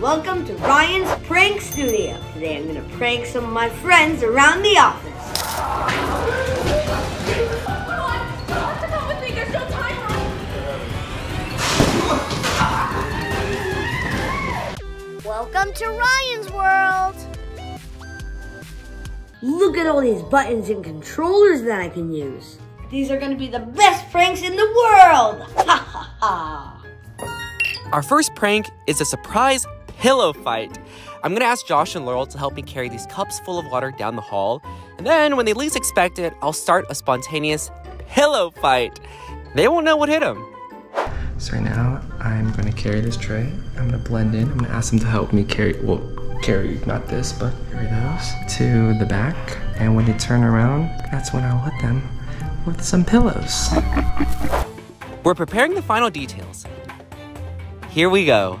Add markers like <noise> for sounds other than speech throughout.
Welcome to Ryan's Prank Studio. Today I'm gonna prank some of my friends around the office. Come on, you have to come with me. There's no time Welcome to Ryan's World. Look at all these buttons and controllers that I can use. These are gonna be the best pranks in the world. <laughs> Ha ha ha. Our first prank is a surprise pillow fight. I'm gonna ask Josh and Laurel to help me carry these cups full of water down the hall, and then when they least expect it, I'll start a spontaneous pillow fight. They won't know what hit them. So right now, I'm gonna carry this tray. I'm gonna blend in. I'm gonna ask them to help me carry, well, carry, not this, but carry those to the back. And when they turn around, that's when I'll hit them with some pillows. We're preparing the final details. Here we go.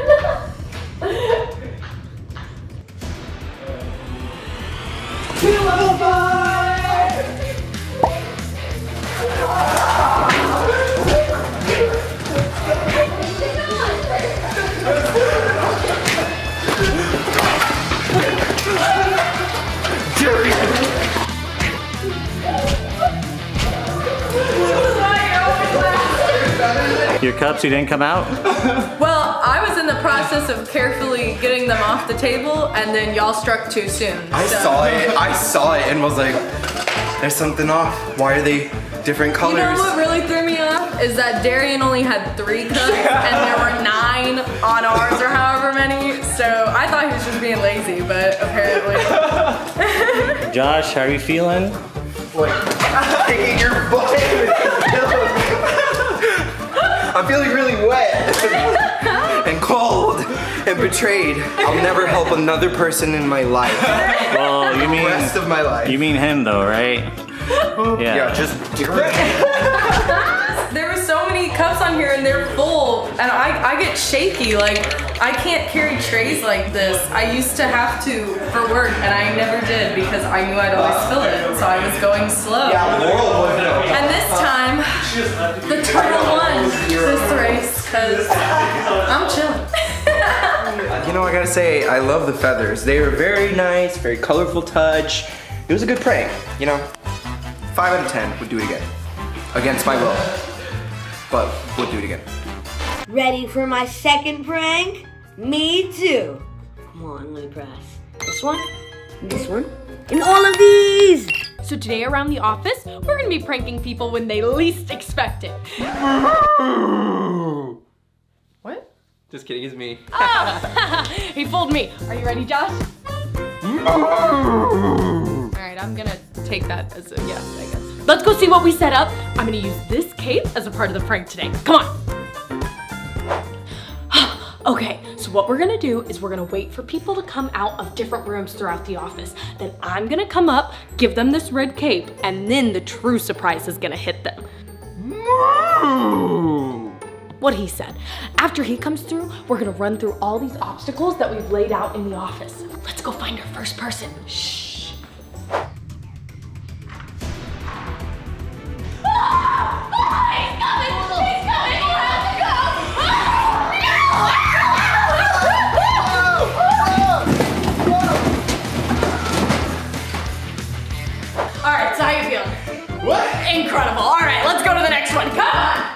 Your cups, you didn't come out? Well, I was in the process of carefully getting them off the table, and then y'all struck too soon. I so- saw it. I saw it and was like, "There's something off. Why are they different colors? You know what really threw me off is that Darian only had three cups, and there were nine on ours or however many. So I thought he was just being lazy, but apparently. Josh, how are you feeling? <laughs> I hate your butt. I'm feeling really wet <laughs> and cold and betrayed. I'll never help another person in my life. Well, you mean The mean rest of my life. you mean him though, right? Yeah. yeah, just <laughs> There were so many cups on here and they're full and I, I get shaky like I can't carry trays like this. I used to have to for work and I never did because I knew I'd always spill it so I was going slow. And this time the turtle won this race because I'm chilling. <laughs> You know, I gotta say, I love the feathers. They were very nice, very colorful touch. It was a good prank, you know. Five out of ten would do it again. Against my will. But would do it again. Ready for my second prank? Me too. Come on, let me press. This one, this one, and all of these. So today around the office, we're gonna be pranking people when they least expect it. <laughs> What? Just kidding, it's me. <laughs> he fooled me. Are you ready, Josh? <laughs> All right, I'm gonna take that as a yes, I guess. Let's go see what we set up. I'm gonna use this cape as a part of the prank today. Come on. Okay, so what we're gonna do is we're gonna wait for people to come out of different rooms throughout the office. Then I'm gonna come up, give them this red cape, and then the true surprise is gonna hit them. What he said. After he comes through, we're gonna run through all these obstacles that we've laid out in the office. Let's go find our first person. Shh. Next one. Come on.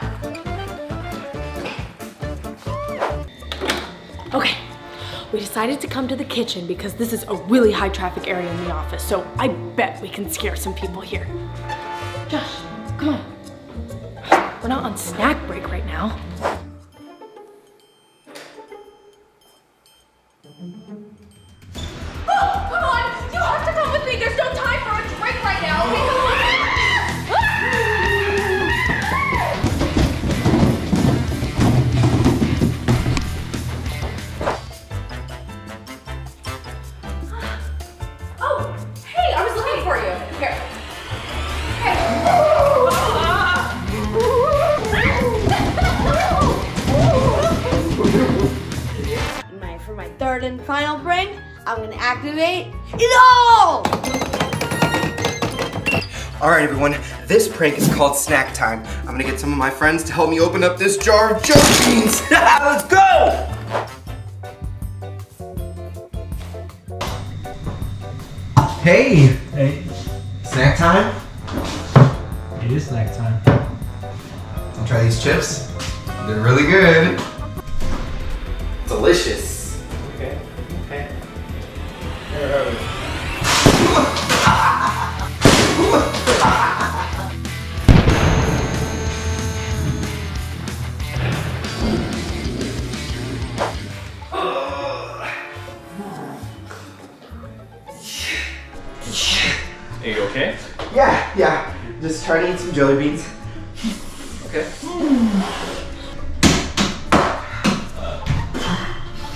Okay, we decided to come to the kitchen because this is a really high traffic area in the office, so I bet we can scare some people here. Josh, come on. We're not on snack break right now. I'm gonna activate it all! All right, everyone. This prank is called Snack Time. I'm gonna get some of my friends to help me open up this jar of jelly beans. <laughs> Let's go! Hey, Hey, snack time. it is snack time. I'll try these chips. They're really good. Delicious. Okay, okay. Are you okay? Yeah, yeah. Just trying to eat some jelly beans. Okay.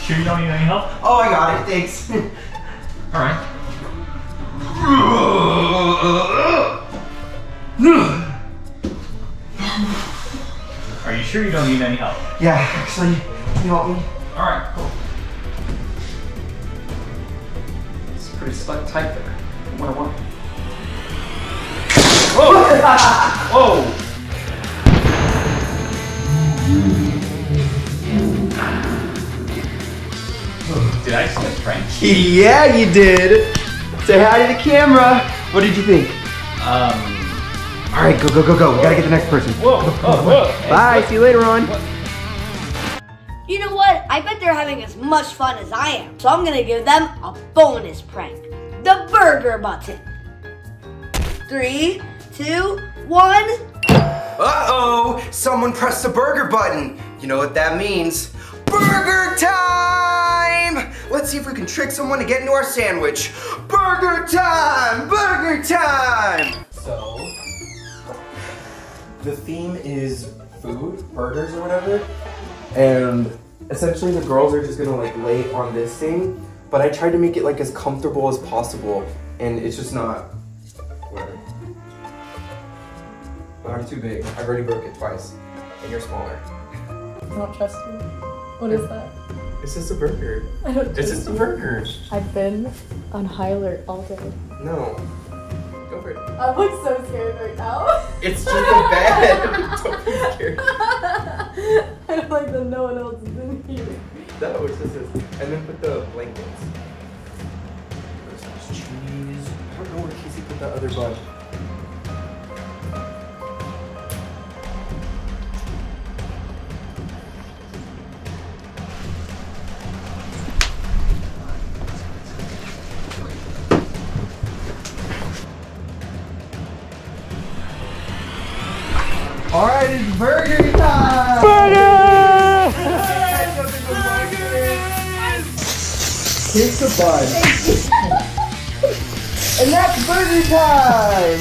Sure you don't need any help? Oh, I got it. Thanks. <laughs> All right. Are you sure you don't need any help? yeah, actually, can you help me? All right, cool. It's pretty slick tight there. What I want. Whoa! <laughs> Did I skip prank? Yeah, you did. Say hi to the camera. What did you think? Um. All right, go, go, go, go. We gotta get the next person. Whoa! Oh, whoa! Bye. See you later on. You know what? I bet they're having as much fun as I am. So I'm gonna give them a bonus prank. The burger button. Three, two, one. Uh-oh! Someone pressed the burger button. You know what that means? Burger time! Let's see if we can trick someone to get into our sandwich. Burger time! Burger time! So, the theme is food, burgers or whatever. And essentially the girls are just gonna like lay on this thing, but I tried to make it like as comfortable as possible, and it's just not. Whatever. But I'm too big. I've already broke it twice. And you're smaller. I don't trust you. What is that? It's just a burger. I don't It's trust just a burger. I've been on high alert all day. No. Go for it. I'm like so scared right now. It's just a bed. <laughs> Don't be scared. <laughs> I don't like that no one else is in here. No, it's just this. And then put the blankets. There's cheese. I don't know where Casey put that other bun. Here's the bun. and that's burger time.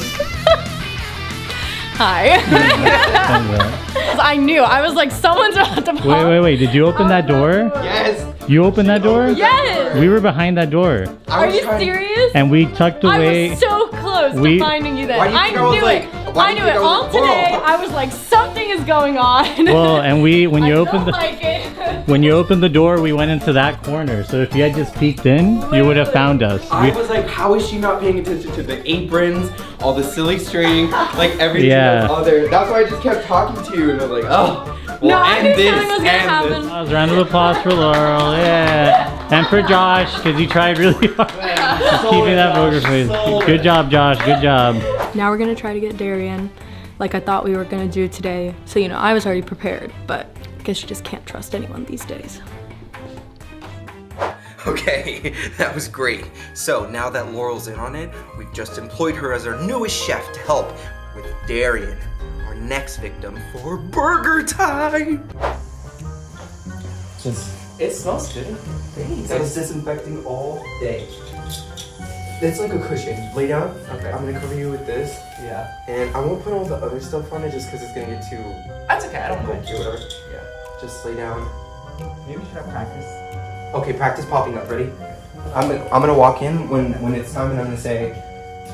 Hi. <laughs> <laughs> I knew. I was like, someone's about to pop. Wait, wait, wait. Did you open that door? Yes. You opened that door? Yes. We were behind that door. Are you serious? And we tucked away. I away. was so close We- to finding you then. Why do you I think I was knew like- it. why I knew it all was today. whoa? I was like, something is going on. well, and we when you I opened the like it. <laughs> when you opened the door, we went into that corner. So if you had just peeked in, you would have found us. I We- was like, how is she not paying attention to the aprons, all the silly string, like everything Yeah. else other? That's why I just kept talking to you, and I'm like, oh, we'll No, I end knew this, something was gonna happen. this. Applause, round of applause for Laurel, yeah, and for Josh because he tried really <laughs> hard keeping that poker face. Good job, Josh. Good job. Now we're gonna try to get Darian, like I thought we were gonna do today. So you know, I was already prepared, but I guess you just can't trust anyone these days. <laughs> Okay, that was great. So now that Laurel's in on it, we've just employed her as our newest chef to help with Darian, our next victim for burger time. Just, it smells good. Thanks. I was disinfecting all day. It's like a cushion. Lay down. Okay. I'm gonna cover you with this, Yeah. and I won't put all the other stuff on it just because it's gonna get too That's okay. I don't mind. bulky or whatever. Yeah. Just lay down. Maybe we should have practice. Okay, practice popping up. Ready? I'm gonna, I'm gonna walk in when when it's time, and I'm gonna say,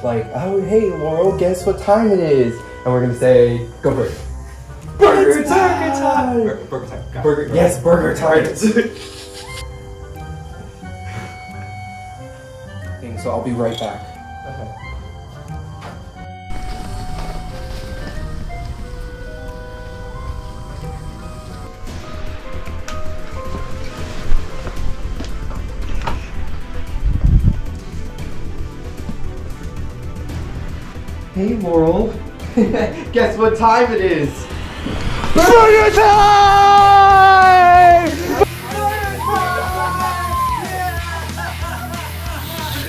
like, oh hey Laurel, guess what time it is? And we're gonna say, go for it. Burger Burger time! Burger, burger time. Got it. Burger, yes, burger time. <laughs> so I'll be right back. Okay. Hey, Laurel. <laughs> Guess what time it is? Burger time!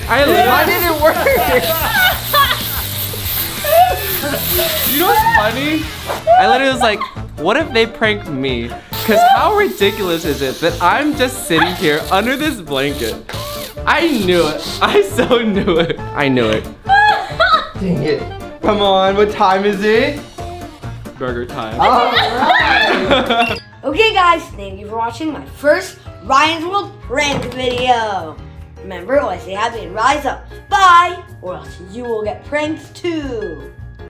I Why did it work? <laughs> you know what's funny? I literally was like, what if they prank me? Because how ridiculous is it that I'm just sitting here under this blanket? I knew it. I so knew it. I knew it. Dang it. Come on, what time is it? Burger time. Alright! <laughs> Okay guys, thank you for watching my first Ryan's World prank video. Remember, always stay happy and rise up. Bye! Or else you will get pranked too.